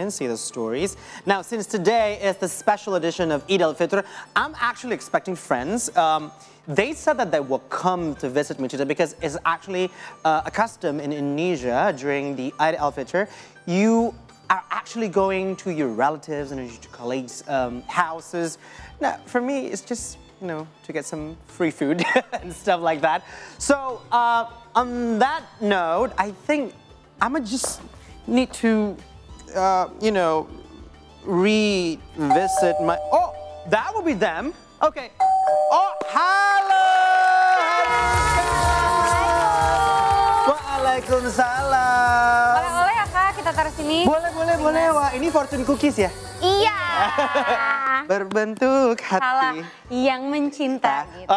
and see the stories. Now, since today is the special edition of Eid al-Fitr, I'm actually expecting friends. Um, they said that they will come to visit me today because it's actually uh, a custom in Indonesia during the Eid al-Fitr. You are actually going to your relatives and your colleagues' um, houses. Now, for me, it's just you know to get some free food and stuff like that. So, uh, on that note, I think I'ma just need to, uh, you know, revisit my. Oh, that would be them. Okay. Oh, halo. Waalaikumsalam. Oleh-oleh ya kak, kita taruh sini. Boleh, boleh, boleh. Wah, ini fortune cookies ya? Iya. Berbentuk Salah, hati. yang mencinta gitu.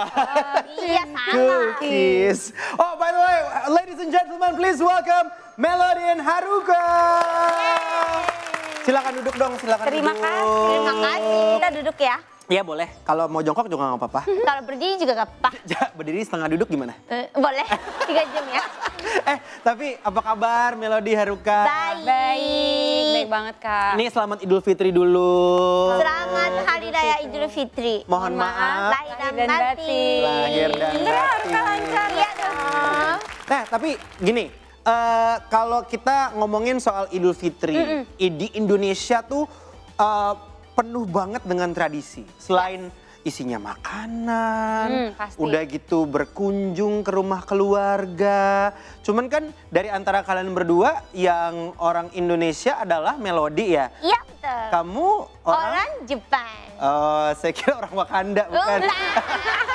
Iya sama. Cookies. Oh, by the way, ladies and gentlemen, please welcome Melody and Haruka. Silakan duduk dong, silakan Terima duduk. kasih. Terima kasih. Kita duduk ya. Iya boleh. Kalau mau jongkok juga nggak apa-apa. Kalau berdiri juga gak apa. Ja, Berdiri setengah duduk gimana? Eh, Boleh. Tiga jam ya. eh, tapi apa kabar Melody Haruka? Baik. Baik, baik banget kak. Ini selamat Idul Fitri dulu. Selamat Hari Raya Idul Fitri. Mohon maaf. Lahir dan dan batin. batin. Lahir dan Bener, batin. Haruka lancar. Iya dong. Nah, tapi gini, eh, kalau kita ngomongin soal Idul Fitri, i- di Indonesia tuh eh, penuh banget dengan tradisi. Selain isinya makanan, Hmm, pasti. udah gitu berkunjung ke rumah keluarga. Cuman kan dari antara kalian berdua yang orang Indonesia adalah Melody ya. Iya betul. Kamu orang, Orang Jepang. Oh, saya kira orang Wakanda bukan.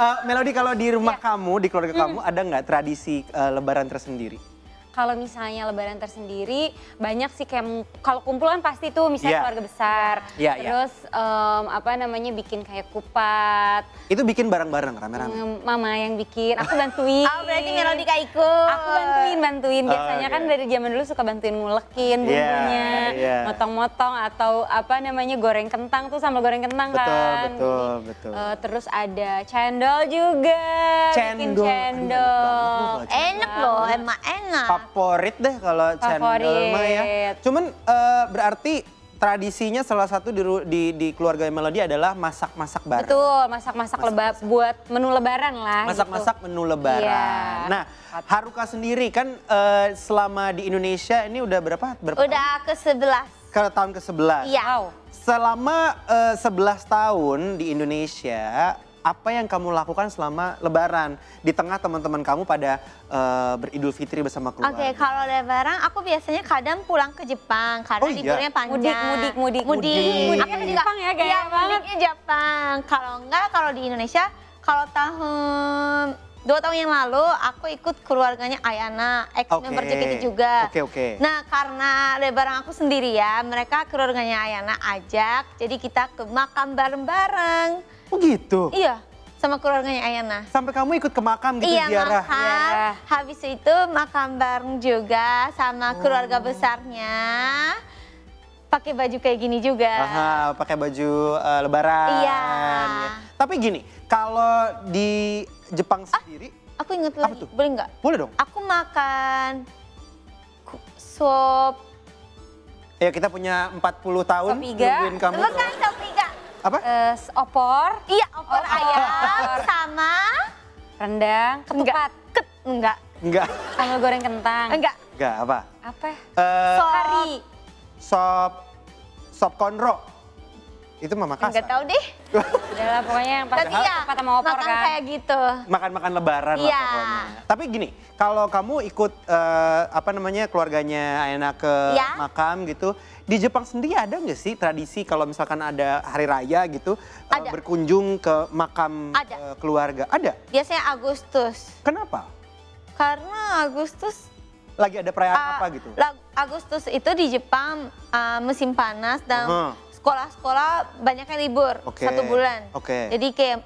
eh, eh, Melody kalau di rumah Iya. kamu, di keluarga Hmm. kamu ada nggak tradisi eh, Lebaran tersendiri? Kalau misalnya lebaran tersendiri, banyak sih kayak kalau kumpul kan pasti tuh misalnya Iya. keluarga besar. Iya, iya. Terus em, apa namanya bikin kayak kupat. Itu bikin bareng-bareng rame-rame. Mama yang bikin, aku bantuin. Oh berarti Melody ikut. Aku bantuin, bantuin. Biasanya Oh, kan oke. dari zaman dulu suka bantuin ngulekin Iya, bumbunya, iya. motong-motong atau apa namanya goreng kentang tuh sambal goreng kentang Betul, kan. betul, Jadi, betul. eh, terus ada cendol juga. Bikin Cendol. Aduh, cendol. enak banget Enak loh, emang enak. Favorit deh kalau cendol mah ya. Cuman eh, berarti tradisinya salah satu di, di, di keluarga Melody adalah masak-masak bareng. Betul, masak-masak leba buat menu lebaran lah. Masak-masak gitu. menu lebaran. Iya. Nah, Haruka sendiri kan eh, selama di Indonesia ini udah berapa? berapa Udah ke sebelas. Ke tahun ke-11. Iya. Wow. Selama eh, 11 tahun di Indonesia, apa yang kamu lakukan selama lebaran? Di tengah teman-teman kamu pada eh, beridul fitri bersama Oke, keluarga. kalau lebaran aku biasanya kadang pulang ke Jepang karena Oh, iya? liburnya panjang. Mudik, mudik, mudik. Mudik. Mudik. Aku juga Jepang ya, gaya iya, banget. mudiknya Jepang. Kalau enggak, kalau di Indonesia, kalau tahun dua tahun yang lalu aku ikut keluarganya Ayana, ex Oke. member JKT juga. Oke, oke. Nah, karena lebaran aku sendiri ya, mereka keluarganya Ayana ajak, jadi kita ke makam bareng-bareng. Oh gitu? Iya, sama keluarganya Ayana. Sampai kamu ikut ke makam gitu Iya ziarah? makam, Ziarah. habis itu makan bareng juga sama keluarga besarnya. Pakai baju kayak gini juga. Aha, pakai baju eh, lebaran. Iya. ya. Tapi gini, kalau di Jepang sendiri, Aku inget lagi, tuh? boleh nggak? boleh dong? Aku makan sop, Ya kita punya 40 tahun Sop iga. kamu. bukan sop iga. Apa? Eh, opor, Iya, opor Oh, ayam opor. sama rendang, ketupat, ket, enggak, Enggak. sambal goreng kentang. enggak. Enggak, apa? Apa? Eh, Sop. Kari. sop sop konro. Itu mah Makassar. Enggak tahu deh. Udahlah pokoknya yang pasti Tapi ya, ketupat sama opor makan kan. kayak gitu. Makan-makan lebaran lah Iya. pokoknya. Tapi gini, kalau kamu ikut eh, apa namanya keluarganya Ayana ke Iya. makam gitu, di Jepang sendiri ada nggak sih tradisi kalau misalkan ada hari raya gitu eh, Ada. berkunjung ke makam Ada. eh, keluarga? Ada. Biasanya Agustus. Kenapa? Karena Agustus Lagi ada perayaan Ah, apa gitu? Agustus itu di Jepang ah, musim panas dan Aha. Sekolah-sekolah banyaknya libur Oke, satu bulan. oke. Jadi kayak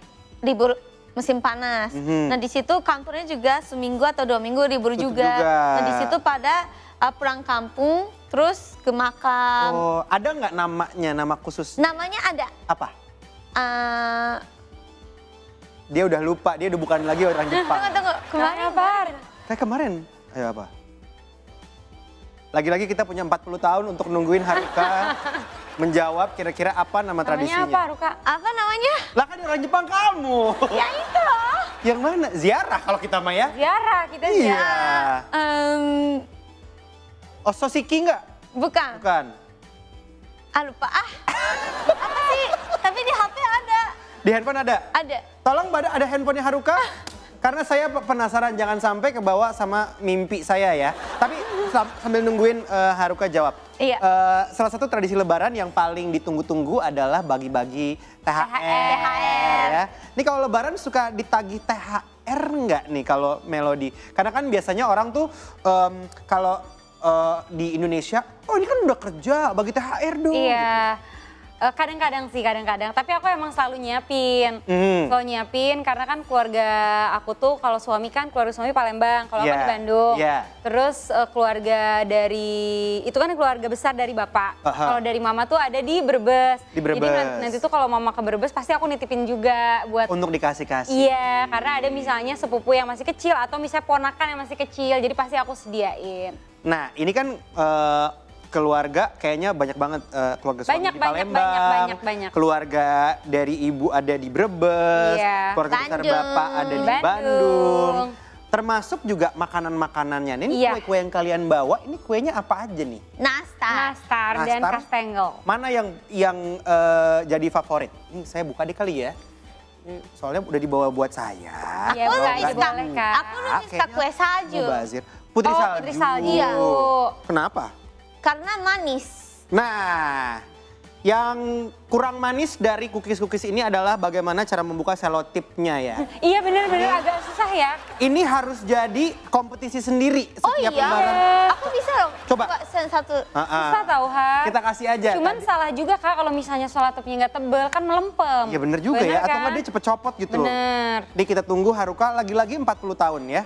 libur musim panas. Mhm. Nah di situ kantornya juga seminggu atau dua minggu libur Tutup juga. juga. Nah di situ pada ah, pulang kampung terus ke makam. Oh, ada nggak namanya, nama khusus? Namanya ada. Apa? ah, Dia udah lupa, dia udah bukan lagi orang Jepang. tunggu tunggu kemarin apa? Kayak kemarin, ayo apa? Lagi-lagi kita punya 40 tahun untuk nungguin Haruka menjawab kira-kira apa nama Namanya tradisinya. apa, Ruka? Apa namanya? Lah kan orang Jepang kamu. Ya itu loh. Yang mana? Ziarah kalau kita mah ya. Ziarah, kita Iya. ziarah. Em, Oh, Sosiki enggak? bukan. Bukan. Ah lupa ah. Apa sih? Tapi di HP ada. Di handphone ada? Ada. Tolong Mbak, ada handphonenya Haruka? Karena saya pe- penasaran jangan sampai kebawa sama mimpi saya ya. Tapi sambil nungguin eh, Haruka jawab. Iya. Eh, salah satu tradisi lebaran yang paling ditunggu-tunggu adalah bagi-bagi THR. THR. Ya. Ini kalau lebaran suka ditagih THR nggak nih kalau Melody? Karena kan biasanya orang tuh em, kalau eh, di Indonesia, oh ini kan udah kerja, bagi THR dong. Iya. Eh, kadang-kadang sih, kadang-kadang. Tapi aku emang selalu nyiapin. Hmm. Selalu nyiapin karena kan keluarga aku tuh kalau suami kan keluarga suami Palembang, kalau aku Iya, di Bandung. iya. Terus eh, keluarga dari itu kan keluarga besar dari bapak. Aha. Kalau dari mama tuh ada di Brebes. Di Jadi Brebes. nanti, nanti tuh kalau mama ke Brebes pasti aku nitipin juga buat Untuk dikasih-kasih. Iya, karena ada misalnya sepupu yang masih kecil atau misalnya ponakan yang masih kecil, jadi pasti aku sediain. Nah, ini kan eh, keluarga kayaknya banyak banget eh, keluarga suami Banyak, di banyak, Palembang, banyak, banyak, banyak. keluarga dari ibu ada di Brebes, Iya. keluarga besar Bandung. bapak ada di Bandung. Bandung. Termasuk juga makanan-makanannya. Ini Iya. kue-kue yang kalian bawa, ini kuenya apa aja nih? Nastar. Nastar dan Nastar. kastengel. Mana yang yang eh, jadi favorit? Ini saya buka deh kali ya. Ini soalnya udah dibawa buat saya. Iya, Aku boleh, lebih suka, boleh, aku lebih suka Kayaknya kue salju. Mubazir. Putri Oh, salju. putri salju. Iya. Kenapa? Karena manis. Nah, yang kurang manis dari cookies-cookies ini adalah bagaimana cara membuka selotipnya ya. Iya bener-bener agak susah ya. Ini harus jadi kompetisi sendiri Oh setiap iya, lebaran. aku bisa loh. Coba. sen- satu. Ah, ah. Susah tau Har. Kita kasih aja. Cuman Tadi- salah juga Kak kalau misalnya sholatupnya nggak tebel kan melempem. Ya bener juga ya, atau kan? nggak dia cepet copot gitu. Bener. Nih kita tunggu Haruka lagi-lagi 40 tahun ya.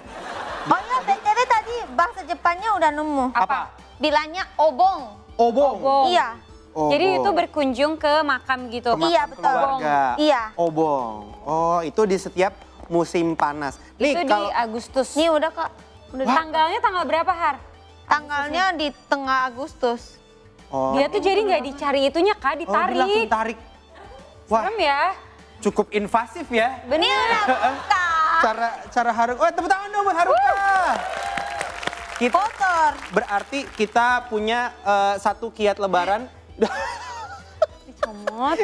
Oh iya, BTW tadi bahasa Jepangnya udah nemu. Apa? Bilangnya obong. Obong. Obong. Iya. Obong. Jadi itu berkunjung ke makam gitu. Ke Iya, betul. keluarga. Iya. Obong. Oh itu di setiap musim panas. Nih itu kalau di Agustus. Nih udah kak. Udah Wah. Tanggalnya tanggal berapa Har? tanggalnya di tengah Agustus. oh, Dia tuh jadi nggak dicari itunya Kak, oh, dia langsung ditarik. tarik. Wah, Serem ya. cukup invasif ya. Buka. cara cara Haruka. Oh, tepuk tangan dong buat Haruka. Kita Kotor. berarti kita punya eh, satu kiat lebaran Dicomot.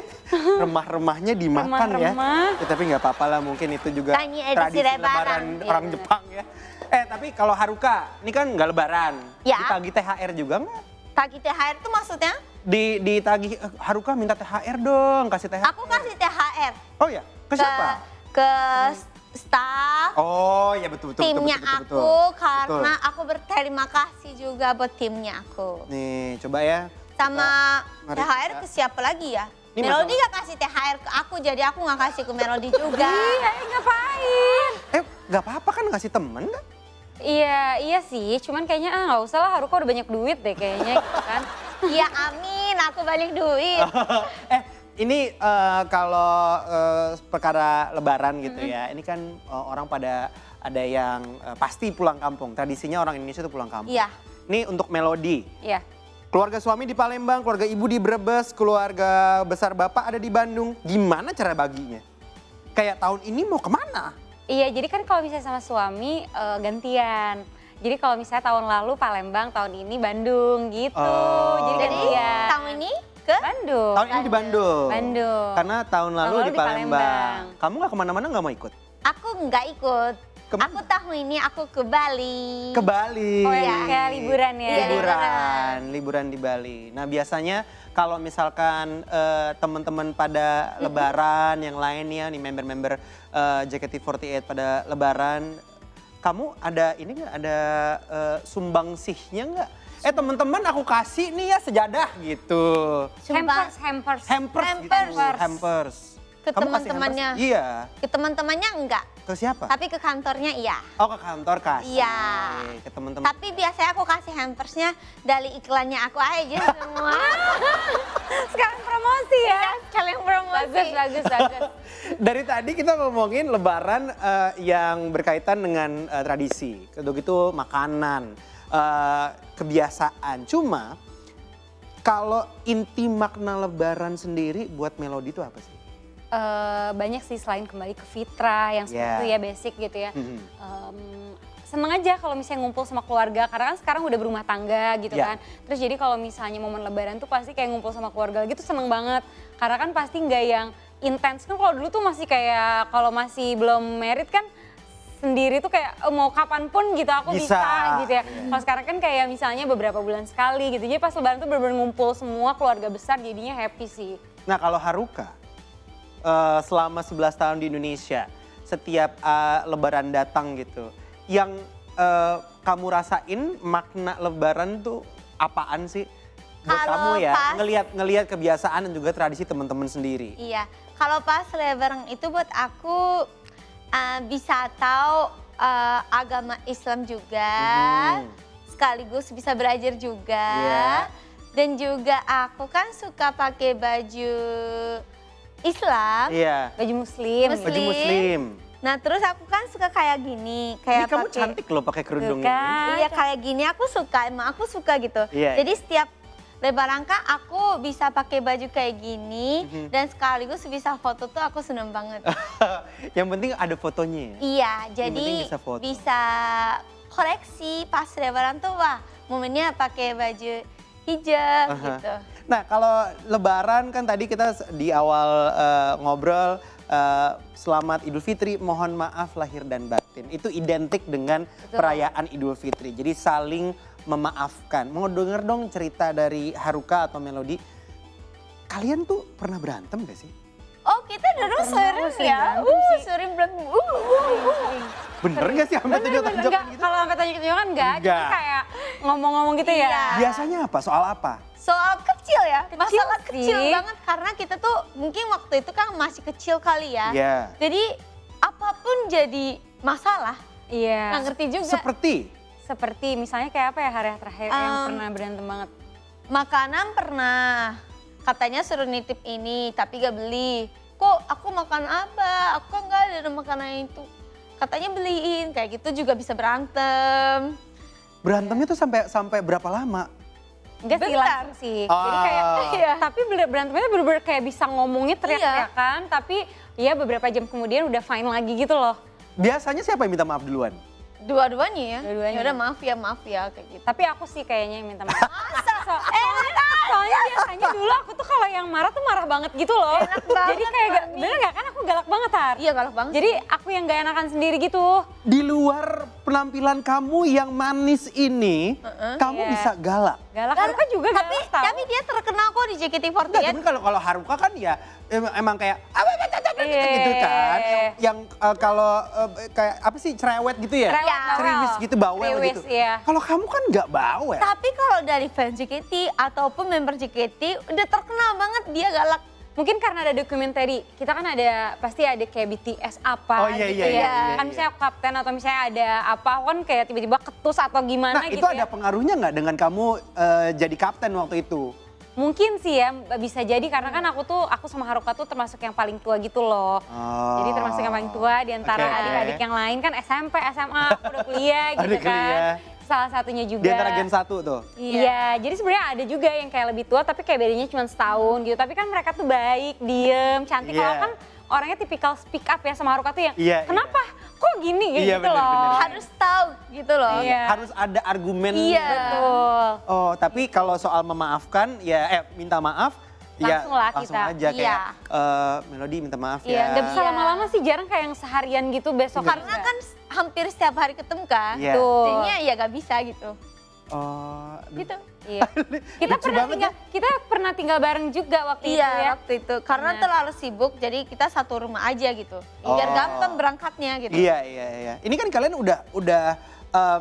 remah-remahnya dimakan ya. Remah-remah. Ya, Tapi nggak apa-apa lah mungkin itu juga Tanya tradisi lebaran. lebaran Iya, orang. Jepang ya. Eh tapi kalau Haruka, ini kan nggak lebaran. Ya. Ditagih THR juga nggak? Tagih THR itu maksudnya? Di ditagih eh, Haruka minta THR dong, kasih THR. Aku kasih THR Oh ya, ke siapa? ke staff, Oh ya betul betul betul, timnya betul, betul, aku betul. karena Betul. aku berterima kasih juga buat timnya aku. Nih coba ya. Sama mari THR kita- ke siapa lagi ya? Ini Melody masalah- gak kasih THR ke aku, jadi aku gak kasih ke Melody juga. Iya, eh, ngapain? Eh nggak apa-apa kan ngasih temen kan? Iya, iya sih. Cuman kayaknya ah nggak usah lah. Haruka udah banyak duit deh kayaknya gitu kan. Iya amin, aku balik duit. eh ini eh, kalau eh, perkara lebaran gitu ya, ini kan eh, orang pada ada yang eh, pasti pulang kampung. Tradisinya orang Indonesia itu pulang kampung. Iya. Ini untuk melodi. Iya. Keluarga suami di Palembang, keluarga ibu di Brebes, keluarga besar bapak ada di Bandung. Gimana cara baginya? Kayak tahun ini mau ke mana? Iya, jadi kan kalau misalnya sama suami eh, gantian. Jadi kalau misalnya tahun lalu Palembang, tahun ini Bandung gitu. Oh. Jadi Jadi gantian. tahun ini ke Bandung. Tahun ini di Bandung. Bandung. Karena tahun lalu, lalu di di Palembang. Palembang. Kamu nggak ke mana-mana nggak mau ikut? Aku nggak ikut. Ke mana? Aku tahun ini aku ke Bali. Ke Bali. Oh, ya, Iya. kayak liburan ya. Iya, liburan, liburan di Bali. Nah biasanya kalau misalkan eh, teman-teman pada Lebaran yang lainnya nih member-member eh, JKT48 pada Lebaran, kamu ada ini nggak ada eh, sumbangsihnya nggak? Eh teman-teman aku kasih nih ya sejadah gitu, Sumpah. Hampers, hampers. hampers, gitu, Hampers. hampers. Ke teman-temannya. hampers? Iya. Ke teman-temannya enggak, Ke siapa? tapi ke kantornya iya. Oh ke kantor kasih. Iya. Ke teman-teman. Tapi biasanya aku kasih hampersnya dari iklannya aku aja semua. Sekarang promosi ya. Kalian promosi. Bagus, bagus, bagus. Dari tadi kita ngomongin lebaran eh, yang berkaitan dengan eh, tradisi. Kedua gitu makanan. Eh, kebiasaan. Cuma kalau inti makna Lebaran sendiri buat Melody itu apa sih? Eh, banyak sih selain kembali ke fitrah yang seperti Yeah. itu ya basic gitu ya. Mhm. Em, seneng aja kalau misalnya ngumpul sama keluarga karena kan sekarang udah berumah tangga gitu Yeah. kan. Terus jadi kalau misalnya momen lebaran tuh pasti kayak ngumpul sama keluarga gitu seneng banget. Karena kan pasti nggak yang intens kan kalau dulu tuh masih kayak kalau masih belum merit kan sendiri tuh kayak eh, mau kapan pun gitu aku Bisa. bisa, gitu ya. Kalau sekarang kan kayak misalnya beberapa bulan sekali gitu. Jadi pas lebaran tuh bener-bener ngumpul semua keluarga besar jadinya happy sih. Nah kalau Haruka, eh, selama 11 tahun di Indonesia, setiap eh, lebaran datang gitu, yang eh, kamu rasain makna lebaran tuh apaan sih? Buat Kalau kamu ya, pas- ngelihat ngelihat kebiasaan dan juga tradisi teman-teman sendiri. Iya, kalau pas lebaran itu buat aku uh, bisa tahu uh, agama Islam juga, Mhm. sekaligus bisa belajar juga. Iya. Dan juga aku kan suka pakai baju Islam. Iya, Baju muslim. Muslim. baju muslim. Nah terus aku kan suka kayak gini, Ini kayak kamu pakai cantik loh pakai kerudung Tuh ini. kan. Iya kayak gini aku suka, emang aku suka gitu. Iya. Jadi setiap lebaran kak aku bisa pakai baju kayak gini Mhm. dan sekaligus bisa foto tuh aku seneng banget. yang penting ada fotonya ya. iya, jadi bisa foto. bisa koleksi pas lebaran tuh wah momennya pakai baju hijab Aha. gitu. Nah kalau lebaran kan tadi kita di awal eh, ngobrol eh, selamat Idul Fitri, mohon maaf lahir dan batin. Itu identik dengan Betul. perayaan Idul Fitri. Jadi saling memaafkan. Mau denger dong cerita dari Haruka atau Melody. Kalian tuh pernah berantem gak sih? Oh kita dulu sering ya, uh, sering berantem. Uh, uh, uh. Bener gak sih tunjuk-tunjuk Enggak, gitu? Kalau sampai tunjuk-tunjukan enggak, cuma Enggak. kayak ngomong-ngomong gitu ya. Iya. Biasanya apa? Soal apa? Soal kecil ya, Kecil masalah sih. kecil banget karena kita tuh mungkin waktu itu kan masih kecil kali ya. Iya. Jadi apa pun jadi masalah, Iya. nggak ngerti juga. Seperti? Seperti misalnya kayak apa ya hari terakhir yang Um, pernah berantem banget. Makanan pernah, katanya suruh nitip ini tapi gak beli. Kok aku makan apa? Aku kan nggak ada makanan itu. Katanya beliin, kayak gitu juga bisa berantem. Berantemnya tuh sampai sampai berapa lama? Enggak sih langsung sih. Jadi kayak Ah. Iya. tapi bener- berantemnya bener-bener kayak bisa ngomongnya teriak-teriakan tapi ya beberapa jam kemudian udah fine lagi gitu loh. Biasanya siapa yang minta maaf duluan? Dua-duanya ya. Dua-duanya. Ya udah maaf ya, maaf ya kayak gitu. Tapi aku sih kayaknya yang minta maaf. So, soalnya, soalnya biasanya dulu aku tuh kalau yang marah tuh marah banget gitu loh. Enak banget, Jadi kayak gak, bener gak kan aku galak banget Har. Iya galak banget. Jadi aku yang gak enakan sendiri gitu. Di luar penampilan kamu yang manis ini, kamu Iya. bisa galak. Galak, Galak. Haruka juga tapi, galak tau. tapi dia terkenal kok di Enggak, JKT48. tapi kalau kalau Haruka kan ya emang, emang kayak apa apa, apa, Iya. gitu kan. Yang, yang, eh, kalau eh, kayak apa sih cerewet gitu ya? Cerewet. Ceriwis gitu bawel gitu. iya. Kalau kamu kan nggak bawel. Tapi kalau dari fans JKT ataupun member JKT udah terkenal banget dia galak. Mungkin karena ada dokumenter, kita kan ada pasti ada kayak BTS apa Oh, iya, gitu iya, ya. iya, iya, kan iya. misalnya kapten atau misalnya ada apa, kan kayak tiba-tiba ketus atau gimana Nah gitu itu ya. ada pengaruhnya nggak dengan kamu eh, jadi kapten waktu itu? Mungkin sih ya bisa jadi karena kan aku tuh aku sama Haruka tuh termasuk yang paling tua gitu loh. Oh. Jadi termasuk yang paling tua di antara oke. adik-adik yang lain kan SMP, SMA, aku udah kuliah gitu kuliah. kan. Salah satunya juga. Di antara gen satu tuh. Iya, jadi sebenarnya ada juga yang kayak lebih tua tapi kayak bedanya cuma setahun gitu. Tapi kan mereka tuh baik, diem, cantik. Kalau Iya. kan orangnya tipikal speak up ya sama Haruka tuh yang Iya, kenapa kok gini Iya, gitu bener, loh. bener. Harus tahu gitu loh. Iya. Harus ada argumen. Iya. Betul. Oh, tapi kalau soal memaafkan, ya eh minta maaf, ya Langsung lah langsung kita. aja kayak Iya. eh, Melody minta maaf Iya, ya. nggak bisa Iya. lama-lama sih jarang kayak yang seharian gitu besok. Karena kan hampir setiap hari ketemu kan. Iya. Tuh. Jadinya ya gak bisa gitu. Oh. Gitu. Iya. Kita Lucu pernah tinggal, kita pernah tinggal bareng juga waktu itu Iya ya. waktu itu. Karena Benar. terlalu sibuk jadi kita satu rumah aja gitu. Biar Oh. gampang berangkatnya gitu. Iya, iya, iya. Ini kan kalian udah udah eh,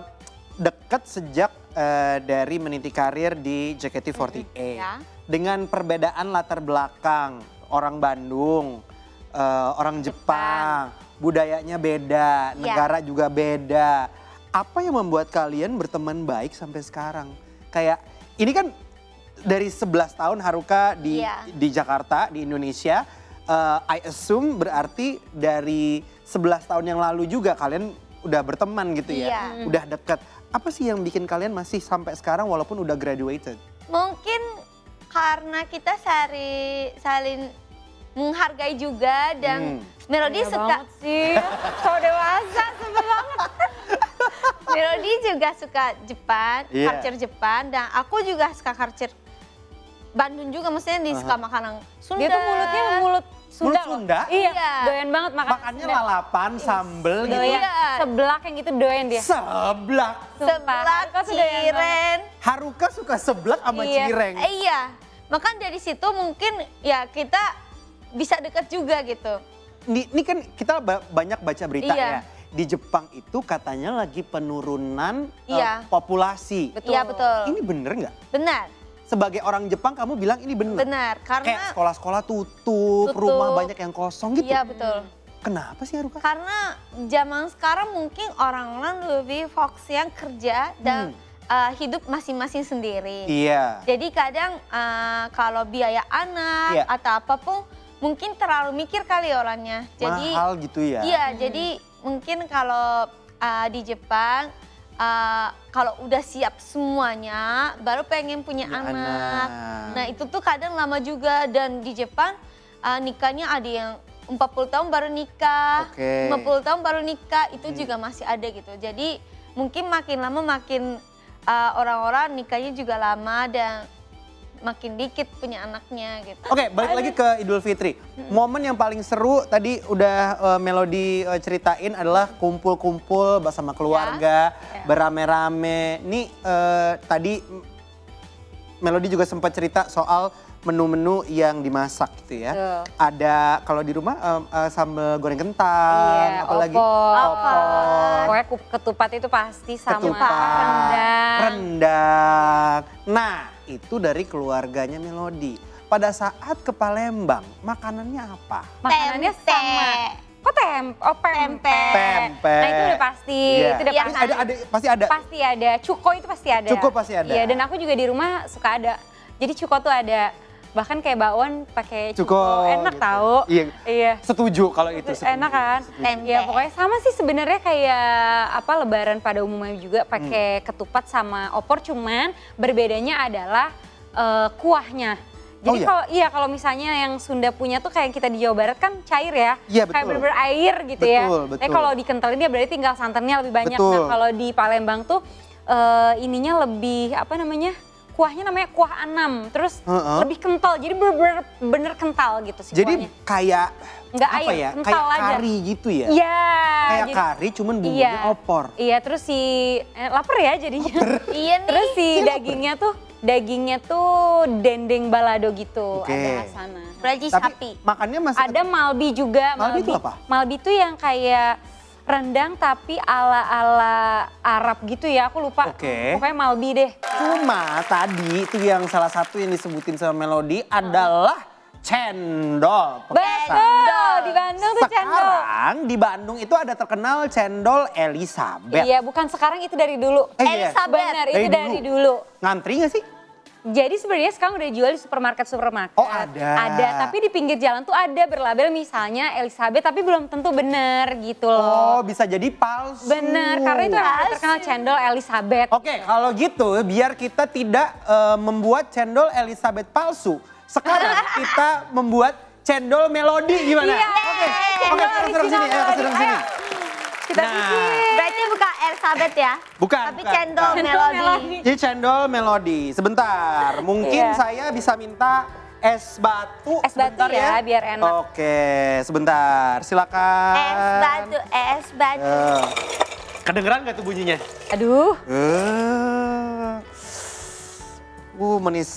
deket sejak eh, dari meniti karir di JKT48. ya. Dengan perbedaan latar belakang, orang Bandung, eh, orang Jepang, budayanya beda, Iya. negara juga beda. Apa yang membuat kalian berteman baik sampai sekarang? Kayak ini kan dari 11 tahun Haruka di Iya. di Jakarta, di Indonesia. Eh, I assume berarti dari 11 tahun yang lalu juga kalian udah berteman gitu ya. Iya. Udah deket. apa sih yang bikin kalian masih sampai sekarang walaupun udah graduated? Mungkin karena kita sari, saling menghargai juga dan Hmm. Melody Iya suka sih. so dewasa, sebel banget. Melody juga suka Jepang, Iya. culture Jepang dan aku juga suka culture Bandung juga maksudnya dia suka makanan Sunda. Dia tuh mulutnya mulut Sunda Mulut. Sunda? Iya, Iya. doyan banget makan Makannya Sunda. lalapan, sambel gitu. Doyan, Iya. seblak yang gitu doyan dia. Seblak. Sebelah Haruka tuh doyan banget. ciren. Haruka suka seblak sama Iya. cireng. Eh, iya, makanya dari situ mungkin ya kita bisa dekat juga gitu. Ini, ini kan kita ba- banyak baca berita Iya. ya. Di Jepang itu katanya lagi penurunan eh, Iya. populasi. Betul. Iya betul. Ini bener nggak? Benar, Sebagai orang Jepang kamu bilang ini bener? benar. Kayak Karena sekolah-sekolah tutup, Tutup. rumah banyak yang kosong gitu. iya betul. Kenapa sih Haruka? Karena zaman sekarang mungkin orang-orang lebih fokus yang kerja dan uh, hidup masing-masing sendiri. Iya. Jadi kadang uh, kalau biaya anak Iya. atau apa pun mungkin terlalu mikir kali orangnya. Jadi Mahal gitu ya. Iya, jadi mungkin kalau uh, di Jepang uh, kalau udah siap semuanya baru pengen punya Punya anak. anak. Nah, itu tuh kadang lama juga dan di Jepang uh, nikahnya ada yang 40 tahun baru nikah. Hmm. 50 tahun baru nikah, itu juga masih ada gitu. Jadi mungkin makin lama makin uh, orang-orang nikahnya juga lama dan makin dikit punya anaknya gitu. Oke, balik lagi ke Idul Fitri. Momen yang paling seru tadi udah eh, Melody eh, ceritain adalah kumpul-kumpul bersama keluarga, Ya. berame-rame. Nih eh, tadi mm, Melody juga sempat cerita soal menu-menu yang dimasak gitu ya. Betul. Ada kalau di rumah eh, eh, sambal goreng kentang, Iya, apalagi opor. opor, Pokoknya ketupat itu pasti sama ketupat, rendang. rendang. Nah, itu dari keluarganya Melody. Pada saat ke Palembang, makanannya apa? Makanannya Tempe. sama. Kok tempe? Oh pempe. Pempe. Nah itu udah pasti. Iya. Itu udah pasti. Ada, ada, pasti ada. Pasti ada. Cuko itu pasti ada. Cuko pasti ada. Iya dan aku juga di rumah suka ada. Jadi cuko tuh ada. Bahkan kayak bakwan pakai cuko. Cuko, Enak gitu. tahu. Iya. Iya. Setuju kalau itu. setuju. Enak kan? Tempe. Ya pokoknya sama sih sebenarnya kayak apa lebaran pada umumnya juga pakai Hmm. ketupat sama opor cuman berbedanya adalah eh, kuahnya. Oh, Jadi iya? kalau iya kalau misalnya yang Sunda punya tuh kayak kita di Jawa Barat kan cair ya. Iya, Kayak betul. bener-bener air gitu ya. Betul, Tapi betul. kalau dikentalin dia berarti tinggal santannya lebih banyak. Betul. Nah kalau di Palembang tuh eh, ininya lebih apa namanya? Kuahnya namanya kuah anam, terus Heeh. lebih kental, jadi bener-bener bener kental gitu sih Jadi kuahnya. kayak Nggak apa air, ya? kental Kayak aja. kari gitu ya. Iya. Kayak jadi- kari cuman bumbunya Iya. opor. Iya, terus si eh, lapar ya jadinya. Iya nih. terus si Saya dagingnya tuh dagingnya tuh dendeng balado gitu Oke. ada sana. Berarti Tapi sapi. makannya masih Ada malbi juga. Malbi itu apa? Malbi tuh yang kayak rendang tapi ala-ala Arab gitu ya, aku lupa. Oke. Pokoknya malbi deh. Cuma tadi itu yang salah satu yang disebutin sama Melody adalah cendol. pemirsa. Betul, di Bandung tuh cendol. Sekarang di Bandung itu ada terkenal cendol Elizabeth. Iya, bukan sekarang itu dari dulu. Eh, iya. Elizabeth. Benar, itu Dari dari dulu. Ngantri gak sih? Jadi sebenarnya sekarang udah jual di supermarket-supermarket. Oh, ada. Ada, tapi di pinggir jalan tuh ada berlabel misalnya Elizabeth, tapi belum tentu bener gitu Oh, loh. bisa jadi palsu. Bener, karena itu yang Palsu. terkenal cendol Elizabeth. Oke, kalau gitu biar kita tidak eh, membuat cendol Elizabeth palsu. Sekarang kita membuat cendol melodi gimana? Iya, Oke, cendol oke, serang sini, ayo melodi. sini. Ayo. Kita Nah. bikin. Elizabeth ya? Bukan, Tapi bukan, cendol melodi. melodi. Jadi cendol melodi. Sebentar, mungkin Iya. saya bisa minta es batu. Es batu sebentar ya, biar enak. Oke, sebentar. Silakan. Es batu, es batu. Eh, kedengeran nggak tuh bunyinya? Aduh, Eh. Uh, manis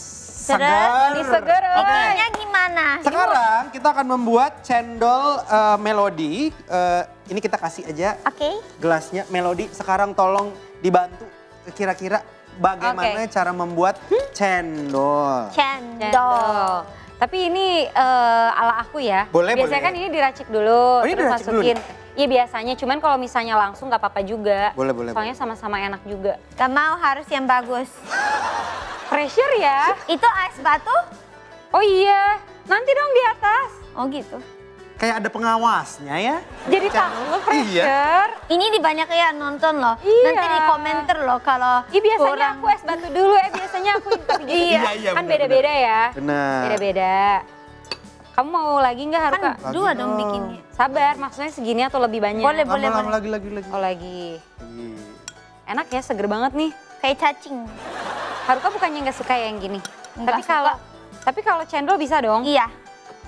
Oke. woy. Ini gimana? Sekarang kita akan membuat cendol eh, melodi. Eh, ini kita kasih aja Oke. gelasnya melodi. Sekarang tolong dibantu kira-kira bagaimana Oke. cara membuat cendol. Cendol. cendol. Tapi ini eh, ala aku ya. Boleh, Biasanya boleh. kan ini diracik dulu, Oh, ini terus diracik dulu masukin. Iya biasanya, cuman kalau misalnya langsung nggak apa-apa juga. Boleh, boleh, Soalnya sama-sama enak juga. Gak mau harus yang bagus. Pressure ya. Itu es batu? Oh iya, nanti dong di atas. Oh gitu. kayak ada pengawasnya ya. Jadi takut pressure. Iya. Ini di banyak ya nonton loh. Iya. Nanti di komentar loh kalau Ih biasanya kurang. aku es batu dulu ya, biasanya aku tapi jadi Iya, iya, kan beda-beda ya. Benar. Beda-beda. Kamu mau lagi nggak kan Haruka? Lagi dua dong. bikinnya. Sabar, maksudnya segini atau lebih banyak? Boleh, Lama, boleh, lama, boleh. lagi, lagi, lagi. Oh lagi. Iya. Enak ya, seger banget nih. Kayak cacing. Haruka bukannya nggak suka yang gini. Nggak tapi kalau tapi kalau cendol bisa dong. Iya.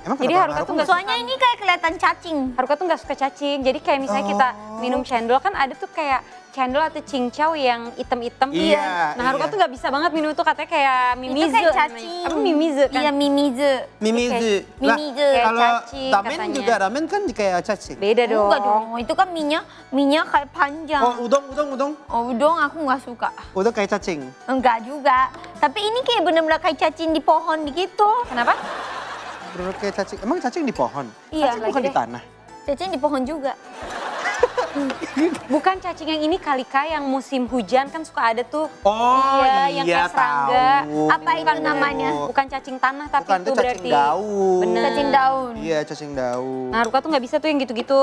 Emang Jadi kenapa Haruka tuh Haruka nggak Soalnya ini kayak kelihatan cacing. Haruka tuh nggak suka cacing. Jadi kayak misalnya kita Oh. Minum cendol kan ada tuh kayak cendol atau cincau yang item-item. Iya, Nah Haruka iya. tuh nggak bisa banget minum itu katanya kayak mimizu. itu kayak cacing. Apa mimizu kan? Iya mimizu. Mimizu. Kayak- Lah, mimizu. Kayak kalau cacing ramen katanya. juga ramen kan kayak cacing. Beda dong. Enggak dong, itu kan minyak, minyak kayak panjang. Oh, udang, udang, udang. Oh, udang aku nggak suka. Udang kayak cacing. Enggak juga. Tapi ini kayak bener-bener kayak cacing di pohon gitu. Kenapa? Bener kayak cacing. Emang cacing di pohon? Iya. Cacing bukan lagi di deh. tanah. Cacing di pohon juga. Bukan cacing yang ini kalika yang musim hujan kan suka ada tuh. Oh, iya, yang iya, kayak serangga. tahu. Apa itu Bukan- namanya? Bukan cacing tanah tapi Bukan, itu itu cacing berarti. daun. Bener. Cacing daun. Iya, cacing daun. Nah Haruka tuh nggak bisa tuh yang gitu-gitu.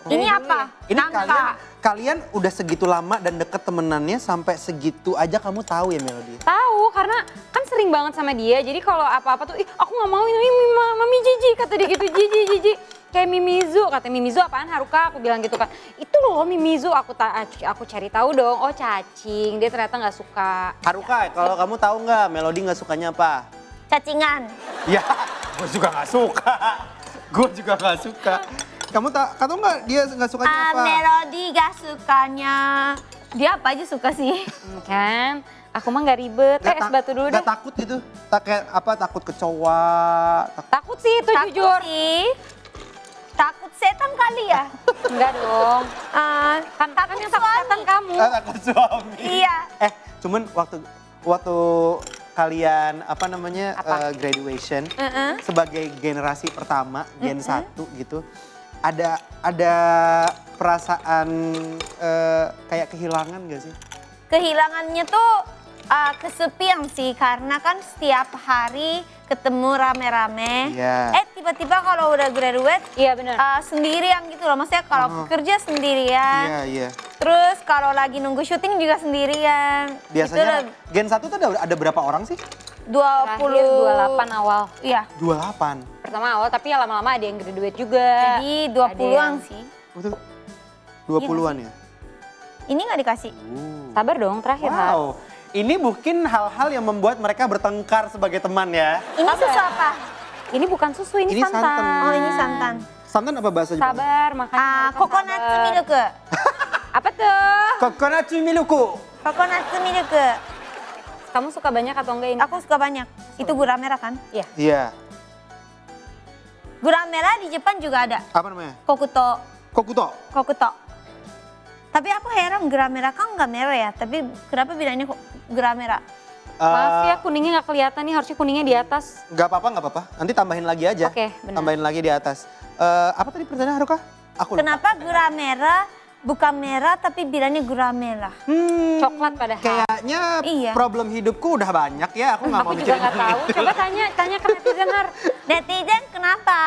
Ini Dari dulu apa? Ini Nangka. kalian kalian udah segitu lama dan deket temenannya sampai segitu aja kamu tahu ya Melody? Tahu karena kan sering banget sama dia. Jadi kalau apa-apa tuh, ih aku nggak mau ini mami Jiji kata dia gitu Jiji Jiji. Kayak Mimizu kata Mimizu apaan Haruka aku bilang gitu kan. Itu loh Mimizu aku ta aku cari tahu dong. Oh cacing dia ternyata nggak suka. Haruka, kalau kamu tahu nggak Melody nggak sukanya apa? Cacingan. Ya, gue juga nggak suka. gue juga nggak suka. Kamu tak, tahu nggak dia nggak sukanya Ah, apa? Melody gak sukanya. Dia apa aja suka sih. Hmm, Kan? Aku mah nggak ribet. Eh Nggak es batu dulu nggak deh. takut gitu? Tak kayak apa? Takut kecoa? tak- Takut sih itu Takut jujur. sih. Takut setan kali ya. Enggak dong. Ah, Kan, kan yang takut suami. setan kamu. Ah, takut suami. Iya. Eh, cuman waktu waktu kalian apa namanya Apa? eh, graduation Heeh. sebagai generasi pertama Gen 1 gitu ada ada perasaan eh, kayak kehilangan gak sih? Kehilangannya tuh ah, kesepian sih karena kan setiap hari ketemu rame-rame. Iya. Eh tiba-tiba kalau udah graduate Iya benar. ah, sendirian gitu loh. Maksudnya kalau Uh-huh. kerja sendirian. Iya, iya. Terus kalau lagi nunggu syuting juga sendirian. Biasanya udah Gen 1 tuh ada, ada berapa orang sih? 20 Terakhir 28 awal. Iya. 28. Pertama awal tapi ya lama-lama ada yang graduate juga. Jadi Ada 20-an yang- sih. Betul. 20-an ya? Ini nggak dikasih. Uh. Sabar dong terakhir. Wow. Ini mungkin hal-hal yang membuat mereka bertengkar sebagai teman ya. Ini susu apa? Ini bukan susu, ini, Ini santan. santan. Oh ini santan. Santan apa bahasa Jepang? Sabar, makanya Ah, coconut milk. Apa tuh? Coconut miluku. Coconut milk. Kamu suka banyak atau enggak ini? Aku suka banyak. Itu gula merah kan? Iya. Iya. Gula merah di Jepang juga ada. Apa namanya? Kokuto. Kokuto. Kokuto. Tapi aku heran gula merah kan nggak merah ya. Tapi kenapa bilangnya kok gula merah? Maaf Eh, ya kuningnya nggak kelihatan nih, harusnya kuningnya di atas. Nggak apa-apa, nggak apa-apa. Nanti tambahin lagi aja. Oke, benar. Tambahin lagi di atas. Eh, apa tadi pertanyaan Haruka? Aku lupa. Kenapa gula merah bukan merah tapi bilangnya gula merah? Hmm, Coklat padahal. Kayaknya Iya. problem hidupku udah banyak ya. Aku nggak Aku mau juga mikirin nggak tahu. itu. Coba tanya, tanya ke netizen Har. Netizen kenapa?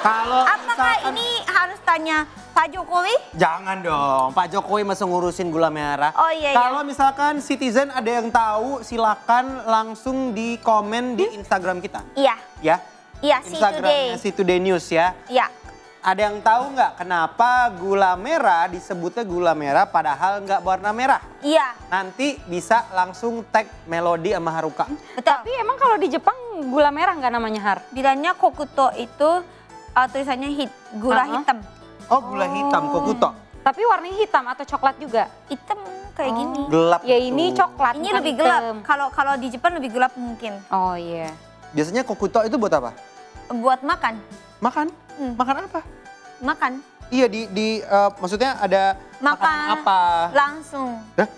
Kalau Apakah misalkan- ini harus tanya Pak Jokowi? Jangan dong, Pak Jokowi masih ngurusin gula merah. Oh, iya, iya. Kalau misalkan citizen ada yang tahu, silakan langsung di komen di Instagram kita, Iya, ya. iya. Instagramnya si Today News ya. Iya. Ada yang tahu nggak kenapa gula merah disebutnya gula merah padahal nggak warna merah? Iya, Nanti bisa langsung tag Melody sama Haruka. betul. Tapi emang kalau di Jepang gula merah nggak namanya Har? Bilangnya kokuto itu uh, tulisannya hit, gula Uh-huh. hitam. Oh gula hitam, kokuto. Tapi warnanya hitam atau coklat juga? Hitam kayak gini. Gelap. Ya gitu. ini coklat. Ini lebih hitam. gelap. Kalau kalau di Jepang lebih gelap mungkin. Oh iya. Biasanya kokuto itu buat apa? Buat makan. Makan? Hmm. Makan apa? Makan. Iya di di eh, maksudnya ada Makan. makanan apa? Langsung. Hah?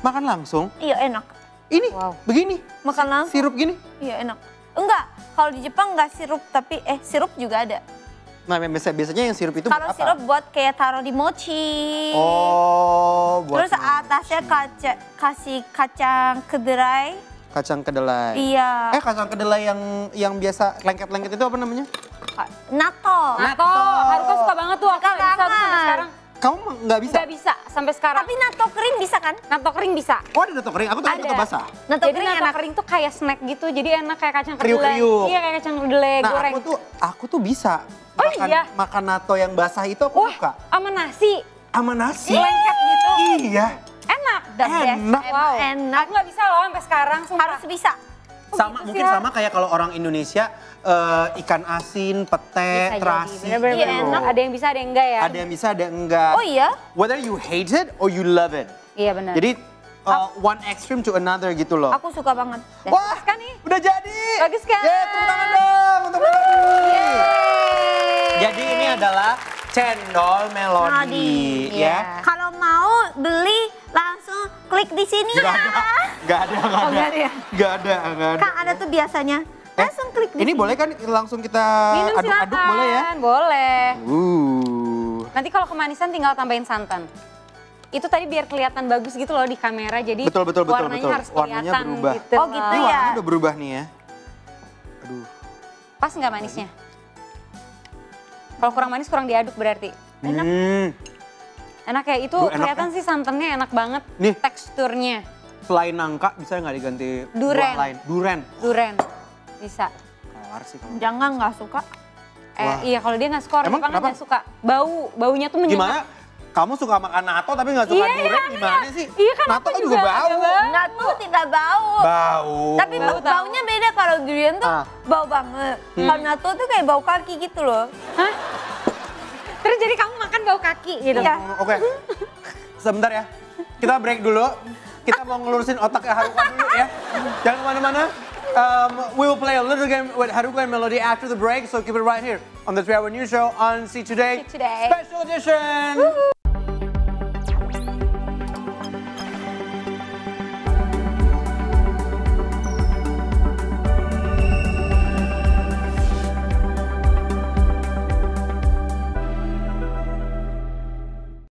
Makan langsung? Iya enak. Ini Wow. begini. Makan langsung. Sirup gini. Iya enak. Enggak, kalau di Jepang enggak sirup tapi eh sirup juga ada. Nah, biasa- biasanya yang sirup itu Kalau buat apa? sirup buat kayak taruh di mochi. Oh, buat Terus atasnya kaca, kasih kacang kedelai. kacang kedelai. Iya. Eh, kacang kedelai yang yang biasa lengket-lengket itu apa namanya? suka? Nato. Nato, Haruka suka banget tuh. Aku sekarang. Kamu nggak bisa? Nggak bisa sampai sekarang. Tapi nato kering bisa kan? Nato kering bisa. Oh ada nato kering, aku tahu nato basah. Nato jadi kering nato enak. kering tuh kayak snack gitu, jadi enak kayak kacang kedelai. Kriuk-kriuk. Iya kayak kacang kedelai Nah goreng. aku tuh, aku tuh bisa. Oh, makan, iya? makan nato yang basah itu aku Wah, suka. sama nasi, Sama nasi. lengket gitu. Iya. Enak. Enak. Wow. Enak. Aku nggak bisa loh sampai sekarang, sumpah. Harus bisa. Sama gitu mungkin sih, sama kayak kalau orang Indonesia eh, ikan asin, pete, Bisa terasi. Iya, gitu. enak. Ada yang bisa, ada yang enggak ya. Ada yang bisa, ada yang enggak. Oh iya? Whether you hate it or you love it. Iya benar. Jadi uh, one extreme to another gitu loh. Aku suka banget. Wah, kan nih. udah jadi. Bagus kan? Yeay, tepuk tangan dong untuk Melody. Jadi ini adalah cendol melodi, Melody, ya. iya. Kalau mau beli langsung klik di sini Gak ya. ada, gak ada, gak Oh, ada. nggak ada ya? Gak ada, gak ada. Ada tuh biasanya. Langsung klik di Ini sini. boleh kan langsung kita aduk-aduk boleh ya? Boleh. Uh. Nanti kalau kemanisan tinggal tambahin santan. Itu tadi biar kelihatan bagus gitu loh di kamera. Jadi Betul, betul, betul, warnanya betul. harus Warnanya kelihatan berubah. gitu. Oh, gitu Ini ya? warnanya udah berubah nih ya. Aduh. Pas nggak manisnya? Kalau kurang manis kurang diaduk berarti. Enak. Hmm. Enak ya, itu Duh, enak kelihatan sih santannya enak banget. Nih. Teksturnya. Selain nangka bisa nggak diganti Duren. buah lain? Duren. Duren. Bisa. Kelar sih kalau. Jangan nggak suka. Eh, Wah. iya kalau dia nggak suka, orang Emang Jepang kan kenapa? nggak suka. Bau, baunya tuh menyengat. Gimana? Kamu suka makan nato tapi nggak suka Iya, duren iya, gimana iya. sih? Iya, kan nato kan juga juga bau. bau. Nato tidak bau. Bau. Tapi Bau bau baunya beda kalau durian tuh Ah. bau banget. Kalau nato tuh kayak bau kaki gitu loh. Hah? Terus jadi kamu makan bau kaki gitu? Iya. Oke. Sebentar ya. Kita break dulu. Kita mau ngelurusin otaknya Haruka dulu ya. Jangan kemana-mana. Um, we will play a little game with Haruka and Melody after the break, so keep it right here on the 3 Hour News Show on See Today, See Today. Special Edition.